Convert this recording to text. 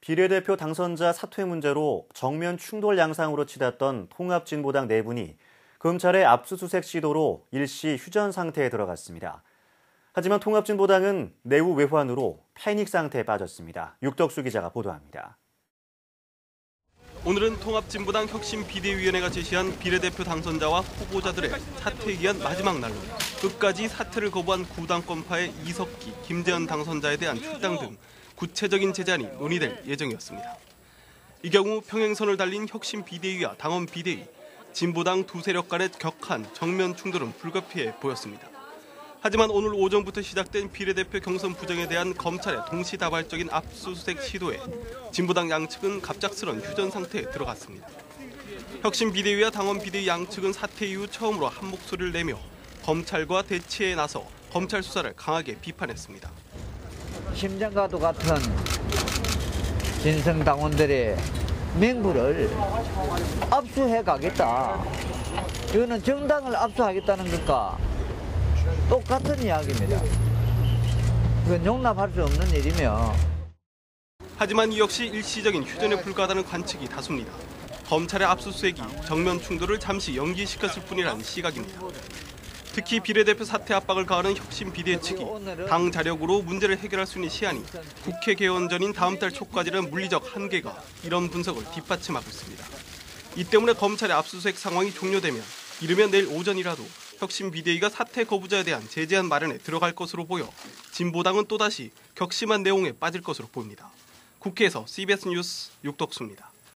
비례대표 당선자 사퇴 문제로 정면 충돌 양상으로 치닫던 통합진보당 내분이 검찰의 압수수색 시도로 일시 휴전 상태에 들어갔습니다. 하지만 통합진보당은 내후 외환으로 패닉 상태에 빠졌습니다. 육덕수 기자가 보도합니다. 오늘은 통합진보당 혁신 비대위원회가 제시한 비례대표 당선자와 후보자들의 사퇴에 의한 마지막 날로 끝까지 사퇴를 거부한 구당권파의 이석기, 김재현 당선자에 대한 출당 등 구체적인 제재안이 논의될 예정이었습니다. 이 경우 평행선을 달린 혁신 비대위와 당원 비대위, 진보당 두 세력 간의 격한 정면 충돌은 불가피해 보였습니다. 하지만 오늘 오전부터 시작된 비례대표 경선 부정에 대한 검찰의 동시다발적인 압수수색 시도에 진보당 양측은 갑작스런 휴전 상태에 들어갔습니다. 혁신 비대위와 당원 비대위 양측은 사퇴 이후 처음으로 한 목소리를 내며 검찰과 대치에 나서 검찰 수사를 강하게 비판했습니다. 심장과도 같은 진성 당원들의 맹부를 압수해 가겠다. 이거는 정당을 압수하겠다는 것과 똑같은 이야기입니다. 그건 용납할 수 없는 일이며. 하지만 이 역시 일시적인 휴전에 불과하다는 관측이 다수입니다. 검찰의 압수수색이 정면 충돌을 잠시 연기시켰을 뿐이라는 시각입니다. 특히 비례대표 사퇴 압박을 가하는 혁신 비대 측이 당 자력으로 문제를 해결할 수 있는 시한이 국회 개원 전인 다음 달 초까지는 물리적 한계가 이런 분석을 뒷받침하고 있습니다. 이 때문에 검찰의 압수수색 상황이 종료되면 이르면 내일 오전이라도 혁신 비대위가 사퇴 거부자에 대한 제재안 마련에 들어갈 것으로 보여 진보당은 또다시 격심한 내용에 빠질 것으로 보입니다. 국회에서 CBS 뉴스 육덕수입니다.